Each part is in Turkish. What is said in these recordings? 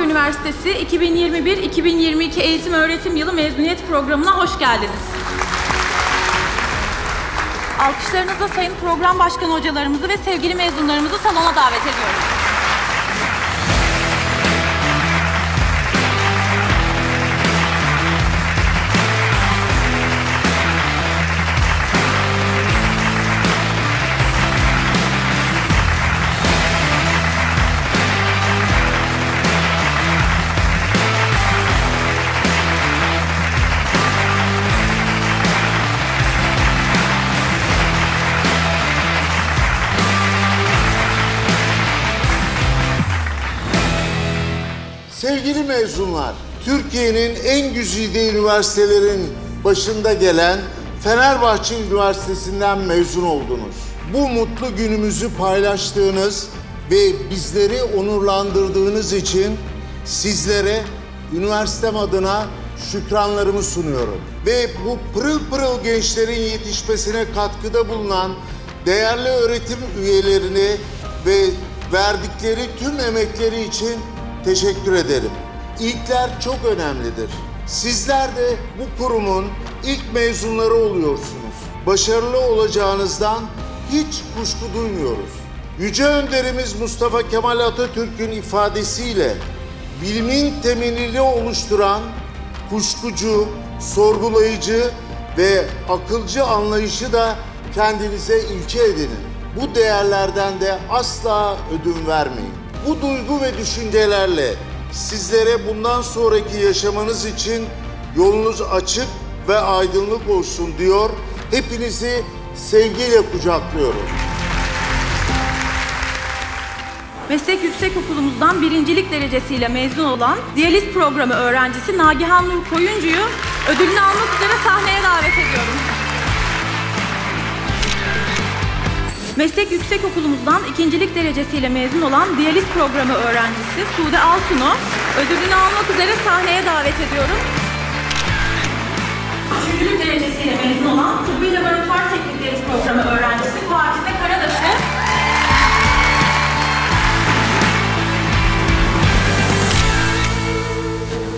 Üniversitesi 2021-2022 eğitim öğretim yılı mezuniyet programına hoş geldiniz. Alkışlarınızla Sayın Program Başkanı hocalarımızı ve sevgili mezunlarımızı salona davet ediyoruz. Sevgili mezunlar, Türkiye'nin en güzide üniversitelerin başında gelen Fenerbahçe Üniversitesi'nden mezun oldunuz. Bu mutlu günümüzü paylaştığınız ve bizleri onurlandırdığınız için sizlere üniversitem adına şükranlarımı sunuyorum. Ve bu pırıl pırıl gençlerin yetişmesine katkıda bulunan değerli öğretim üyelerine ve verdikleri tüm emekleri için teşekkür ederim. İlkler çok önemlidir. Sizler de bu kurumun ilk mezunları oluyorsunuz. Başarılı olacağınızdan hiç kuşku duymuyoruz. Yüce önderimiz Mustafa Kemal Atatürk'ün ifadesiyle bilimin temelini oluşturan kuşkucu, sorgulayıcı ve akılcı anlayışı da kendinize ilke edinin. Bu değerlerden de asla ödün vermeyin. Bu duygu ve düşüncelerle sizlere bundan sonraki yaşamanız için yolunuz açık ve aydınlık olsun diyor. Hepinizi sevgiyle kucaklıyorum. Meslek Yüksek Okulumuzdan birincilik derecesiyle mezun olan Diyaliz Programı öğrencisi Nagihan Nur Koyuncu'yu ödülünü almak üzere sahneye davet ediyorum. Meslek Yüksek Okulumuzdan ikincilik derecesiyle mezun olan Diyaliz Programı öğrencisi Sude Altun'u ödülünü almak üzere sahneye davet ediyorum. Üçüncülük derecesiyle mezun olan Tıbbi Laboratuvar Teknikleri Programı öğrencisi Pakize Karadaş'ı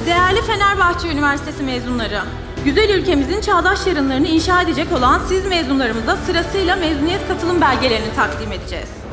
Değerli Fenerbahçe Üniversitesi mezunları, güzel ülkemizin çağdaş yarınlarını inşa edecek olan siz mezunlarımıza sırasıyla mezuniyet katılım belgelerini takdim edeceğiz.